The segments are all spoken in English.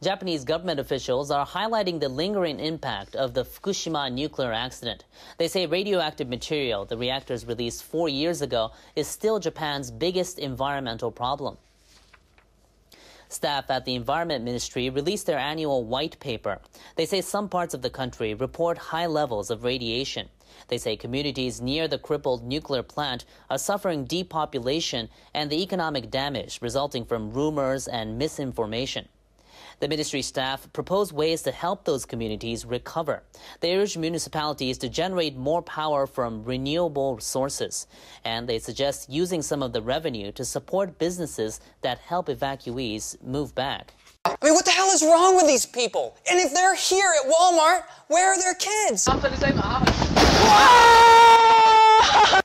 Japanese government officials are highlighting the lingering impact of the Fukushima nuclear accident. They say radioactive material the reactors released four years ago is still Japan's biggest environmental problem. Staff at the Environment Ministry released their annual white paper. They say some parts of the country report high levels of radiation. They say communities near the crippled nuclear plant are suffering depopulation and the economic damage resulting from rumors and misinformation. The ministry staff propose ways to help those communities recover. They urge municipalities to generate more power from renewable sources, and they suggest using some of the revenue to support businesses that help evacuees move back. I mean, what the hell is wrong with these people? And if they're here at Walmart, where are their kids?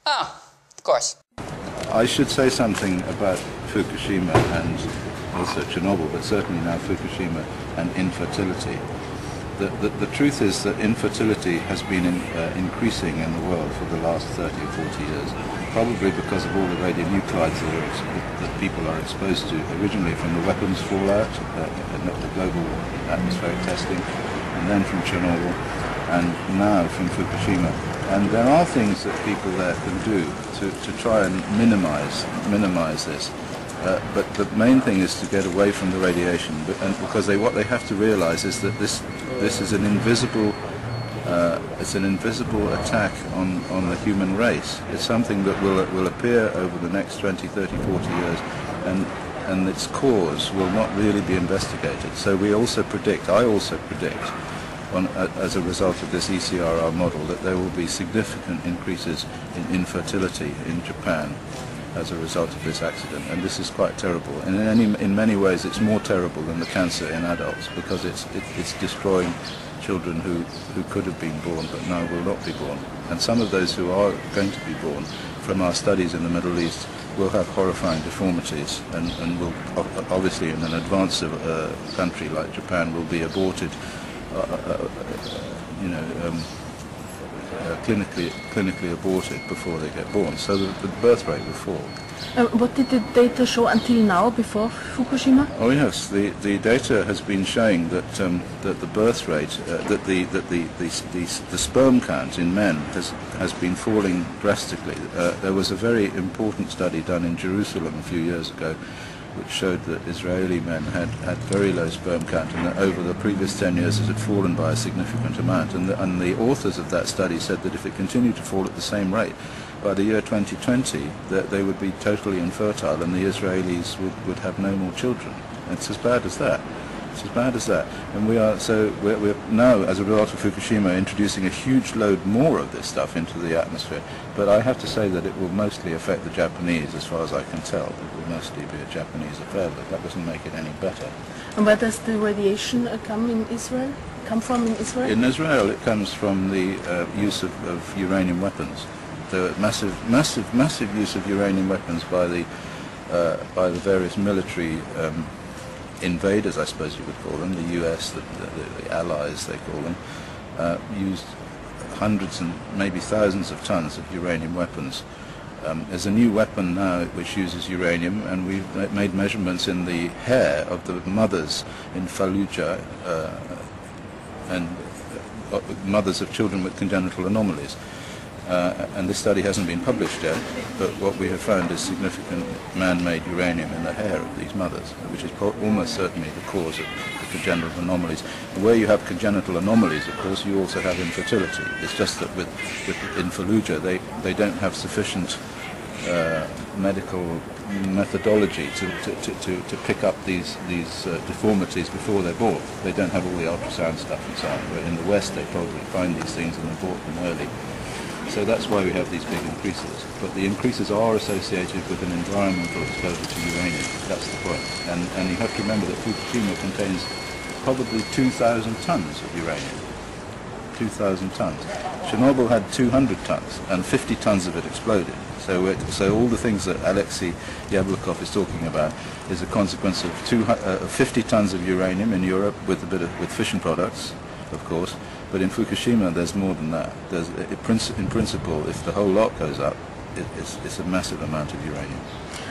Oh, of course. I should say something about Fukushima and also Chernobyl, but certainly now Fukushima and infertility. The, the, the truth is that infertility has been in, uh, increasing in the world for the last 30 or 40 years, probably because of all the radionuclides that, are, that people are exposed to, originally from the weapons fallout, uh, the global atmospheric testing, and then from Chernobyl, and now from Fukushima. And there are things that people there can do to, to try and minimize, minimize this. Uh, but the main thing is to get away from the radiation, but, and because they, what they have to realize is that this, this is an invisible, uh, it's an invisible attack on, on the human race. It's something that will, will appear over the next 20, 30, 40 years, and, and its cause will not really be investigated. So we also predict, I also predict, on, uh, as a result of this ECRR model, that there will be significant increases in infertility in Japan as a result of this accident, and this is quite terrible. And in, any, in many ways, it's more terrible than the cancer in adults because it's, it, it's destroying children who, who could have been born but now will not be born. And some of those who are going to be born from our studies in the Middle East will have horrifying deformities and, and will obviously in an advanced uh, country like Japan will be aborted, uh, uh, you know, um, uh, clinically clinically aborted before they get born. So the, the birth rate will fall. Uh, what did the data show until now, before Fukushima? Oh yes, the, the data has been showing that um, that the birth rate, uh, that the that the, the, the, the sperm count in men has has been falling drastically. Uh, there was a very important study done in Jerusalem a few years ago, which showed that Israeli men had, had very low sperm count, and that over the previous 10 years it had fallen by a significant amount. And the, and the authors of that study said that if it continued to fall at the same rate, by the year 2020, that they would be totally infertile and the Israelis would, would have no more children. It's as bad as that. It's as bad as that. And we are, so we're, we're now, as a result of Fukushima, introducing a huge load more of this stuff into the atmosphere. But I have to say that it will mostly affect the Japanese, as far as I can tell. It will mostly be a Japanese affair, but that doesn't make it any better. And where does the radiation uh, come in Israel? Come from in Israel? In Israel, it comes from the uh, use of, of uranium weapons. The massive, massive, massive use of uranium weapons by the uh, by the various military um, invaders, I suppose you would call them, the U.S., the, the, the allies, they call them, uh, used hundreds and maybe thousands of tons of uranium weapons. Um, there's a new weapon now which uses uranium, and we've made measurements in the hair of the mothers in Fallujah uh, and uh, mothers of children with congenital anomalies. Uh, and this study hasn't been published yet, but what we have found is significant man-made uranium in the hair of these mothers, which is almost certainly the cause of the congenital anomalies. And where you have congenital anomalies, of course, you also have infertility. It's just that with, with in Fallujah, they, they don't have sufficient uh, medical methodology to, to, to, to, pick up these, these uh, deformities before they're born. They don't have all the ultrasound stuff and so on. But in the West, they probably find these things and abort them early. So that's why we have these big increases. But the increases are associated with an environmental exposure to uranium. That's the point. And, and you have to remember that Fukushima contains probably 2,000 tons of uranium. 2,000 tons. Chernobyl had 200 tons, and 50 tons of it exploded. So, it, so all the things that Alexei Yablokov is talking about is a consequence of uh, 50 tons of uranium in Europe with a bit of with fission products, of course. But in Fukushima, there's more than that. There's, in principle, if the whole lot goes up, it's, it's a massive amount of uranium.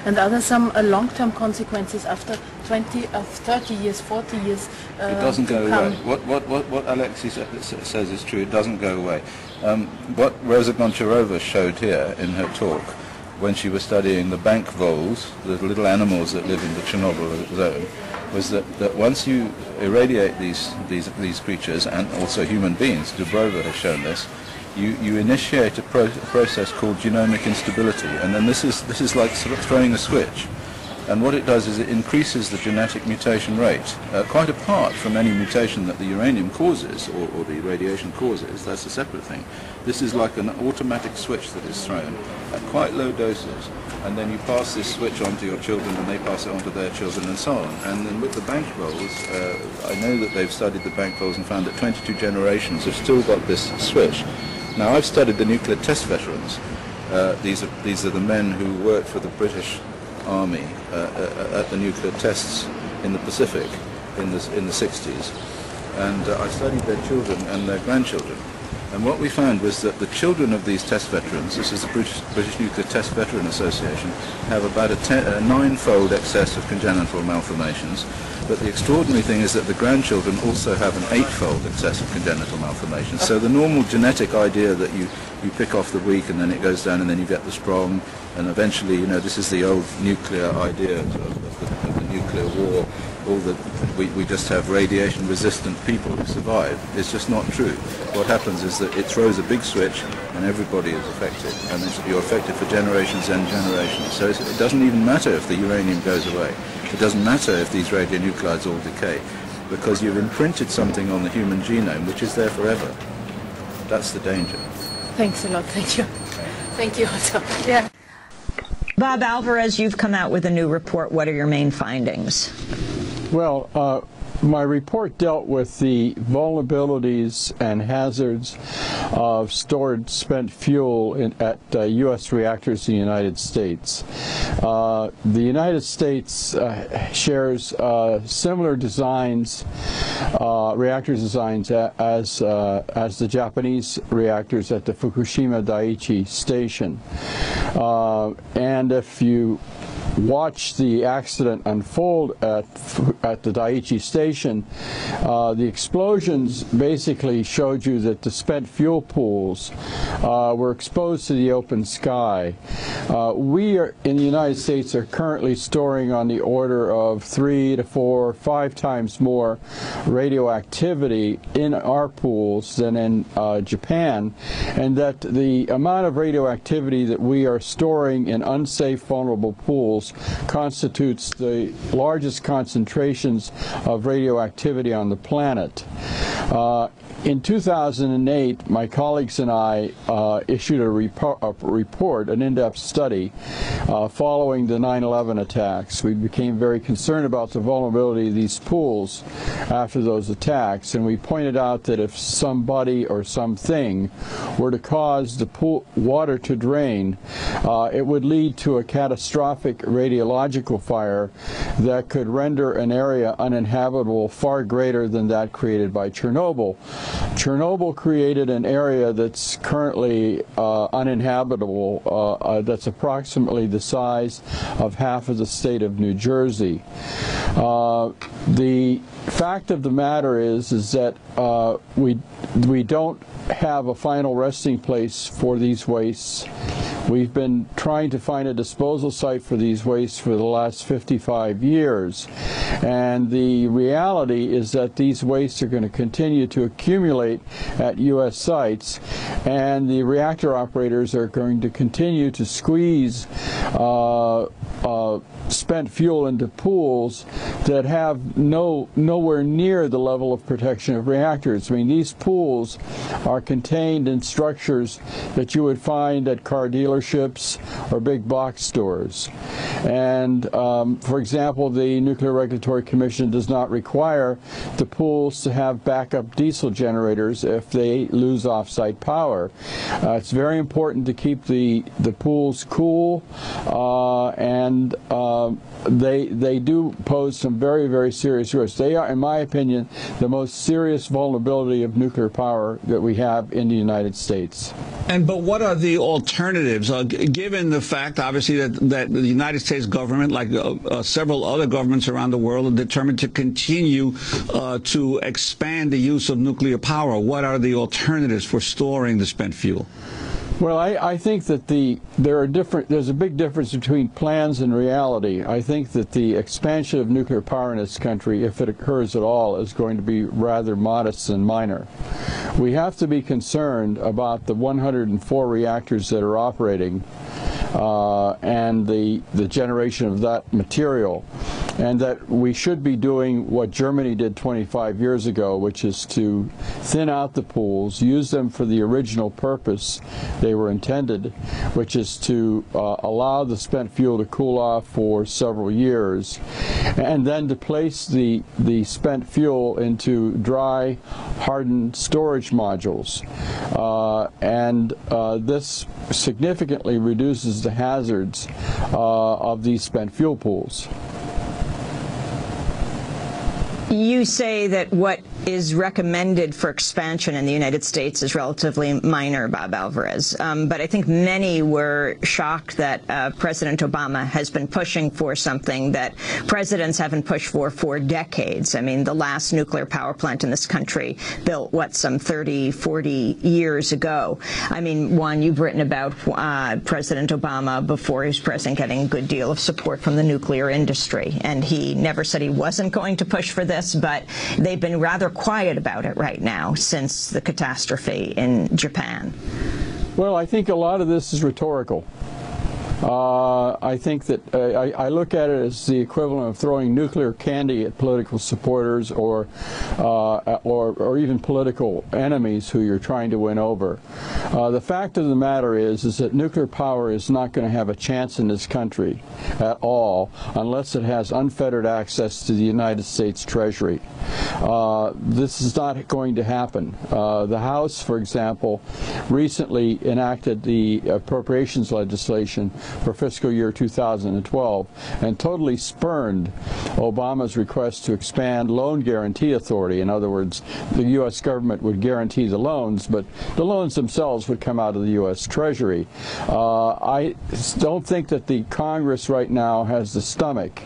And are there some uh, long-term consequences after 20, uh, 30 years, 40 years? Uh, It doesn't go come? away. What, what, what, what Alexei sa- says is true. It doesn't go away. Um, what Rosa Goncharova showed here in her talk when she was studying the bank voles, the little animals that live in the Chernobyl zone, was that, that once you irradiate these, these, these creatures, and also human beings, Dubrova has shown this, you, you initiate a, pro- process called genomic instability. And then this is, this is like sort of throwing a switch. And what it does is it increases the genetic mutation rate, uh, quite apart from any mutation that the uranium causes or, or the radiation causes. That's a separate thing. This is like an automatic switch that is thrown at quite low doses. And then you pass this switch on to your children and they pass it on to their children and so on. And then with the bank voles, uh, I know that they've studied the bank voles and found that 22 generations have still got this switch. Now I've studied the nuclear test veterans. Uh, these, are, these are the men who worked for the British Army uh, uh, at the nuclear tests in the Pacific in the, in the 60s. And uh, I studied their children and their grandchildren. And what we found was that the children of these test veterans, this is the British, British Nuclear Test Veteran Association, have about a, ten, a nine-fold excess of congenital malformations. But the extraordinary thing is that the grandchildren also have an eight-fold excess of congenital malformations. So the normal genetic idea that you, you pick off the weak and then it goes down and then you get the strong, and eventually, you know, this is the old nuclear idea of, of, the, of the nuclear war, all that we, we just have radiation resistant people who survive. It's just not true. What happens is that it throws a big switch and everybody is affected. And it's, you're affected for generations and generations. So it's, it doesn't even matter if the uranium goes away. It doesn't matter if these radionuclides all decay because you've imprinted something on the human genome which is there forever. That's the danger. Thanks a lot. Thank you. Thank you also. Yeah. Bob Alvarez, you've come out with a new report. What are your main findings? Well, uh, my report dealt with the vulnerabilities and hazards of stored spent fuel in, at uh, U.S. reactors in the United States. Uh, the United States uh, shares uh, similar designs, uh, reactor designs, as as the Japanese reactors at the Fukushima Daiichi station. And if you watch the accident unfold at at the Daiichi station, uh, the explosions basically showed you that the spent fuel pools uh, were exposed to the open sky. Uh, we are, in the United States are currently storing on the order of three to four, five times more radioactivity in our pools than in uh, Japan, and that the amount of radioactivity that we are storing in unsafe, vulnerable pools constitutes the largest concentrations of radioactivity on the planet. Uh, in 2008, my colleagues and I uh, issued a, repo- a report, an in-depth study, uh, following the 9/11 attacks. We became very concerned about the vulnerability of these pools after those attacks, and we pointed out that if somebody or something were to cause the pool water to drain, uh, it would lead to a catastrophic radiological fire that could render an area uninhabitable far greater than that created by Chernobyl. Chernobyl created an area that's currently uh, uninhabitable, uh, uh, that's approximately the size of half of the state of New Jersey. Uh, the fact of the matter is, is that uh, we we don't have a final resting place for these wastes. We've been trying to find a disposal site for these wastes for the last 55 years. And the reality is that these wastes are going to continue to accumulate at U.S. sites, and the reactor operators are going to continue to squeeze uh, uh, spent fuel into pools that have no nowhere near the level of protection of reactors. I mean, these pools are contained in structures that you would find at car dealerships or big box stores. And um, for example, the Nuclear Regulatory Commission does not require the pools to have backup diesel generators if they lose off-site power. Uh, it's very important to keep the the pools cool, uh, and uh, they they do pose some very very serious risks. They are, in my opinion, the most serious vulnerability of nuclear power that we have in the United States. And but what are the alternatives? Uh, given the fact, obviously, that that the United States government, like uh, uh, several other governments around the world, are determined to continue uh, to expand the use of nuclear power. What are the alternatives for storing the spent fuel? Well, I, I, think that the there are different. There's a big difference between plans and reality. I think that the expansion of nuclear power in this country, if it occurs at all, is going to be rather modest and minor. We have to be concerned about the 104 reactors that are operating uh, and the the generation of that material and that we should be doing what Germany did 25 years ago, which is to thin out the pools, use them for the original purpose they were intended, which is to uh, allow the spent fuel to cool off for several years, and then to place the, the spent fuel into dry, hardened storage modules. Uh, and uh, this significantly reduces the hazards uh, of these spent fuel pools. You say that what is recommended for expansion in the United States is relatively minor, Bob Alvarez. Um, but I think many were shocked that uh, President Obama has been pushing for something that presidents haven't pushed for for decades. I mean, the last nuclear power plant in this country built, what, some 30, 40 years ago. I mean, Juan, you've written about uh, President Obama before he was president getting a good deal of support from the nuclear industry. And he never said he wasn't going to push for this, but they've been rather quiet about it right now since the catastrophe in Japan? Well, I think a lot of this is rhetorical. Uh, I think that uh, I, I, look at it as the equivalent of throwing nuclear candy at political supporters or, uh, or, or, even political enemies who you're trying to win over. Uh, the fact of the matter is, is that nuclear power is not going to have a chance in this country at all unless it has unfettered access to the United States Treasury. Uh, this is not going to happen. Uh, the House, for example, recently enacted the appropriations legislation for fiscal year 2012 and totally spurned Obama's request to expand loan guarantee authority. In other words, the U.S. government would guarantee the loans, but the loans themselves would come out of the U.S. Treasury. Uh, I don't think that the Congress right now has the stomach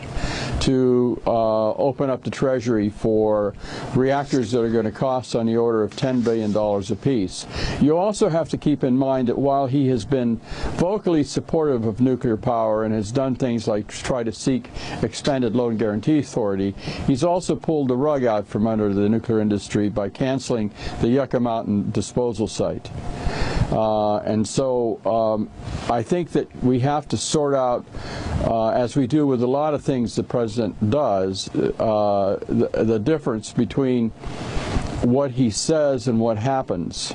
to uh, open up the Treasury for reactors that are going to cost on the order of $10 billion apiece. You also have to keep in mind that while he has been vocally supportive of nuclear power and has done things like try to seek expanded loan guarantee authority, he's also pulled the rug out from under the nuclear industry by canceling the Yucca Mountain disposal site. Uh, and so um, I think that we have to sort out, uh, as we do with a lot of things the president does, uh, the, the difference between what he says and what happens.